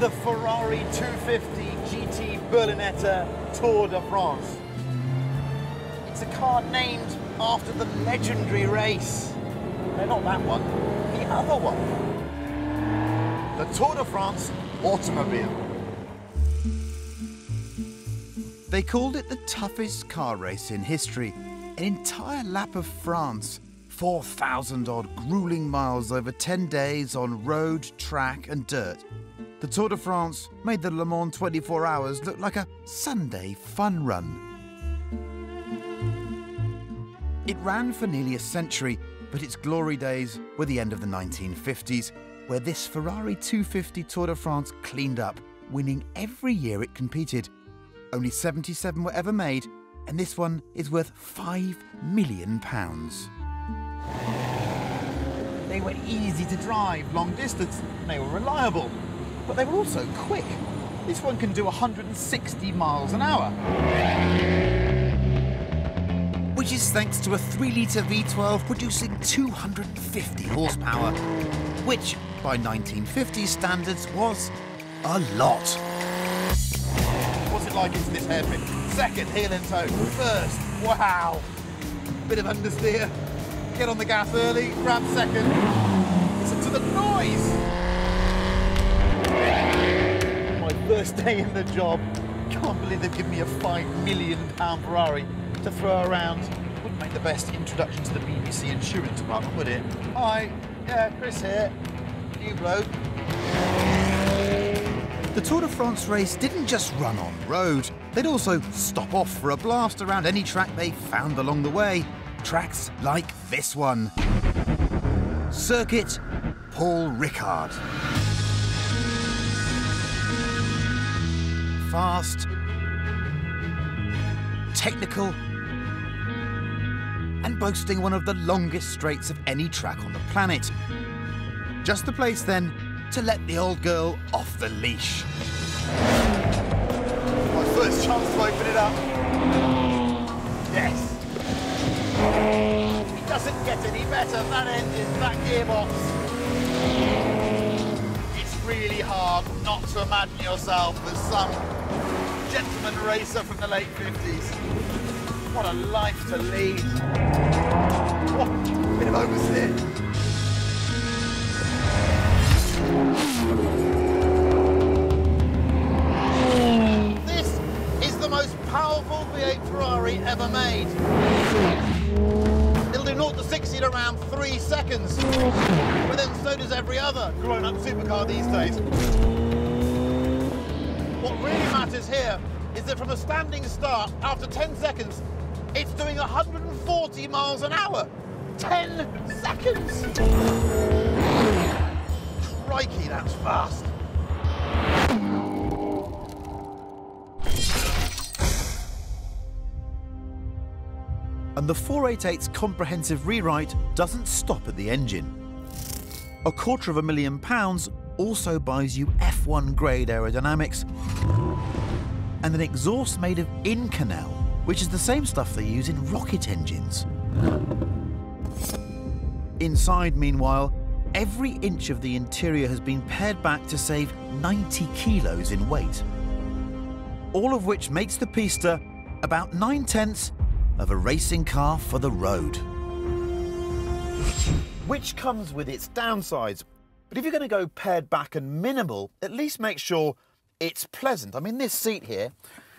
the Ferrari 250 GT Berlinetta Tour de France. It's a car named after the legendary race. No, not that one, the other one. The Tour de France automobile. They called it the toughest car race in history. An entire lap of France. 4,000 odd grueling miles over 10 days on road, track, and dirt. The Tour de France made the Le Mans 24 hours look like a Sunday fun run. It ran for nearly a century, but its glory days were the end of the 1950s, where this Ferrari 250 Tour de France cleaned up, winning every year it competed. Only 77 were ever made, and this one is worth £5 million. They were easy to drive, long distance, they were reliable. But they were also quick. This one can do 160 miles an hour. Which is thanks to a 3 litre V12 producing 250 horsepower, which by 1950 standards was a lot. What's it like into this hairpin? Second, heel and toe. First, wow. Bit of understeer. Get on the gas early, grab second. Listen to the noise. My first day in the job. Can't believe they've given me a five million pound Ferrari to throw around. Wouldn't make the best introduction to the BBC insurance department, would it? Hi, yeah, Chris here. New bloke. The Tour de France race didn't just run on road, they'd also stop off for a blast around any track they found along the way. Tracks like this one Circuit Paul Ricard. Fast, technical, and boasting one of the longest straights of any track on the planet. Just the place then to let the old girl off the leash. My first chance to open it up. Yes. It doesn't get any better. That engine, that gearbox. Really hard not to imagine yourself as some gentleman racer from the late 50s. What a life to lead. Oh, bit of oversteer. This is the most powerful V8 Ferrari ever made. It'll do 0 to 60 in around three seconds. But then so does every other grown-up supercar these days. What really matters here is that from a standing start, after 10 seconds, it's doing 140 miles an hour. 10 seconds! Crikey, that's fast. And the 488's comprehensive rewrite doesn't stop at the engine. A quarter of a million pounds also buys you F1 grade aerodynamics and an exhaust made of Inconel, which is the same stuff they use in rocket engines. Inside, meanwhile, every inch of the interior has been pared back to save 90 kilos in weight. All of which makes the Pista about nine tenths of a racing car for the road. Which comes with its downsides. But if you're going to go pared back and minimal, at least make sure it's pleasant. I mean, this seat here,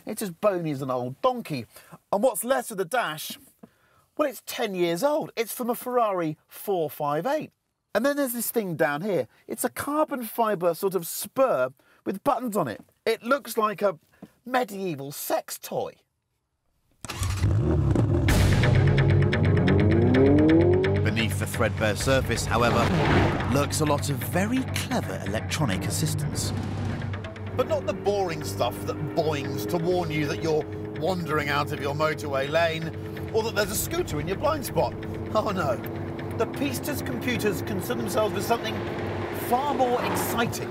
it's as bony as an old donkey. And what's left of the dash, well, it's 10 years old. It's from a Ferrari 458. And then there's this thing down here. It's a carbon fibre sort of spur with buttons on it. It looks like a medieval sex toy. The threadbare surface, however, lurks a lot of very clever electronic assistance. But not the boring stuff that boings to warn you that you're wandering out of your motorway lane or that there's a scooter in your blind spot. Oh no. The Pista's computers concern themselves with something far more exciting.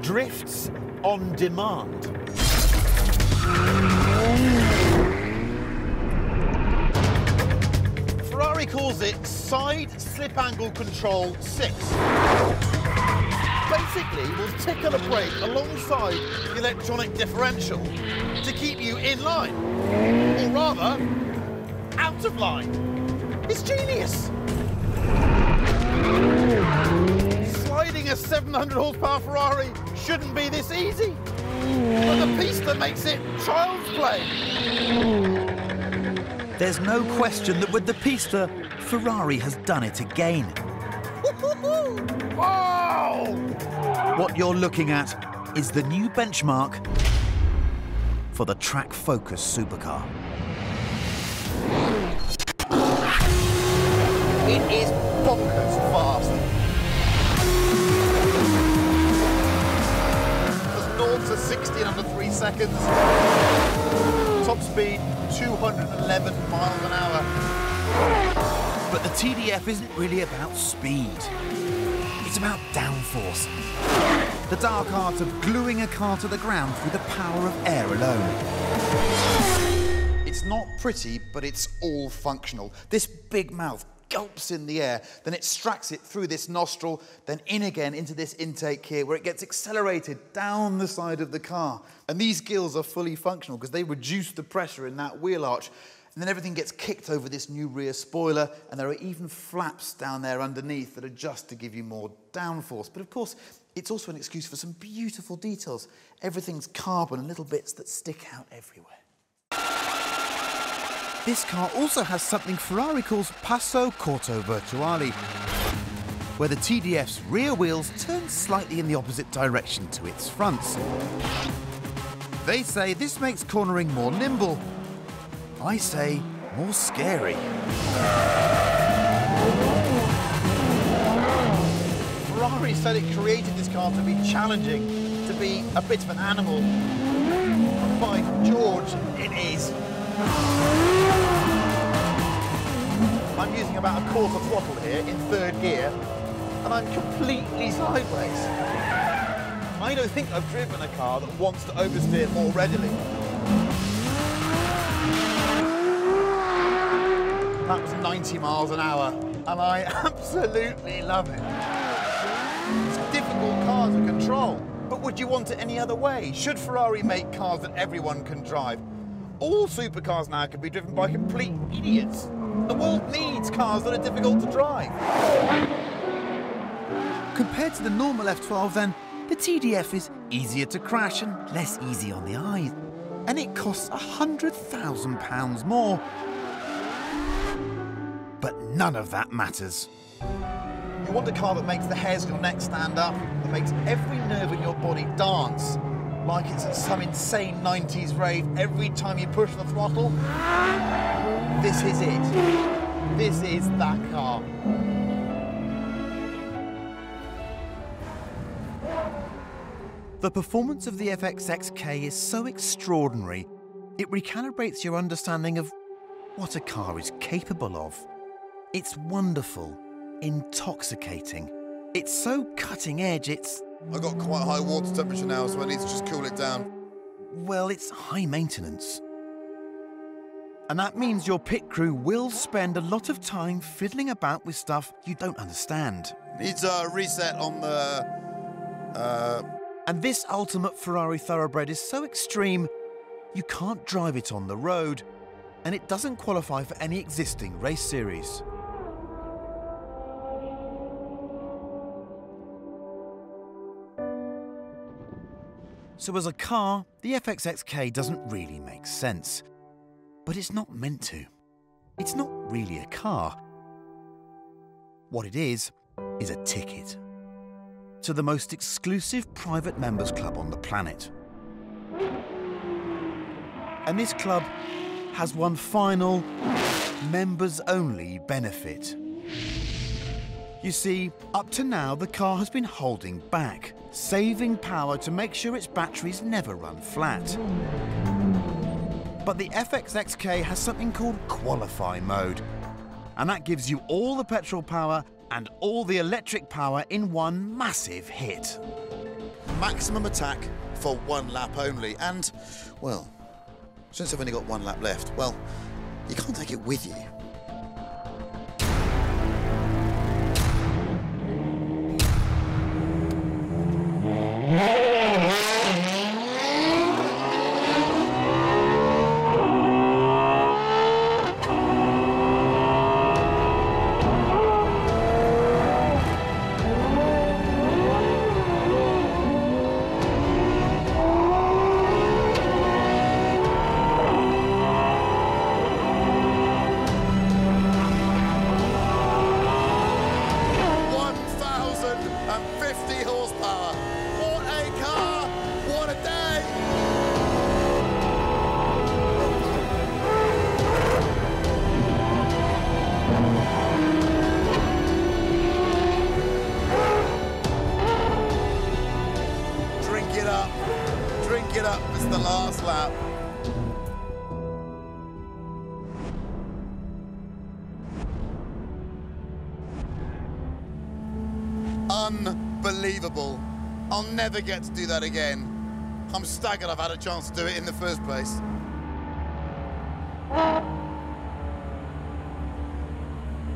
Drifts on demand. Ferrari calls it side slip angle control 6. basically will tickle a brake alongside the electronic differential to keep you in line. Or rather, out of line. It's genius. Sliding a 700 horsepower Ferrari shouldn't be this easy. But the Pista makes it child's play. There's no question that with the Pista, Ferrari has done it again. Wow! What you're looking at is the new benchmark for the Track Focus supercar. It is bonkers fast. There's 0 to 60 in under 3 seconds. Top speed 211 miles an hour. But the TDF isn't really about speed. It's about downforce. The dark art of gluing a car to the ground through the power of air alone. It's not pretty, but it's all functional. This big mouth gulps in the air, then it extracts it through this nostril, then in again into this intake here, where it gets accelerated down the side of the car. And these gills are fully functional because they reduce the pressure in that wheel arch. And then everything gets kicked over this new rear spoiler, and there are even flaps down there underneath that adjust to give you more downforce. But of course, it's also an excuse for some beautiful details. Everything's carbon and little bits that stick out everywhere. This car also has something Ferrari calls Passo Corto Virtuale, where the TDF's rear wheels turn slightly in the opposite direction to its fronts. They say this makes cornering more nimble. I say more scary. Ferrari said it created this car to be challenging, to be a bit of an animal. By George, it is. I'm using about a quarter throttle here in third gear, and I'm completely sideways. I don't think I've driven a car that wants to oversteer more readily. That was 90 miles an hour, and I absolutely love it. It's a difficult car to control, but would you want it any other way? Should Ferrari make cars that everyone can drive? All supercars now can be driven by complete idiots. The world needs cars that are difficult to drive. Compared to the normal F12 then, the TDF is easier to crash and less easy on the eyes. And it costs £100,000 more. But none of that matters. You want a car that makes the hairs on your neck stand up, that makes every nerve in your body dance, like it's at some insane 90s rave every time you push the throttle. This is it. This is that car. The performance of the FXX-K is so extraordinary, it recalibrates your understanding of what a car is capable of. It's wonderful, intoxicating. It's so cutting edge, it's, I got quite high water temperature now, so I need to just cool it down. well, it's high maintenance. And that means your pit crew will spend a lot of time fiddling about with stuff you don't understand. Needs a reset on the. Uh, And this ultimate Ferrari thoroughbred is so extreme, you can't drive it on the road, and it doesn't qualify for any existing race series. So as a car, the FXX-K doesn't really make sense. But it's not meant to. It's not really a car. What it is, is a ticket to the most exclusive private members club on the planet. And this club has one final, members only benefit. You see, up to now, the car has been holding back, saving power to make sure its batteries never run flat. But the FXX-K has something called Qualify mode, and that gives you all the petrol power and all the electric power in one massive hit. maximum attack for one lap only. And, well, since I've only got one lap left, well, you can't take it with you. The last lap. Unbelievable. I'll never get to do that again. I'm staggered I've had a chance to do it in the first place.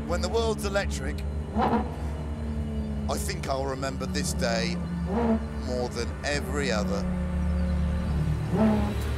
When the world's electric, I think I'll remember this day more than every other. Hum.